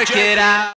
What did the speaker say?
work it out.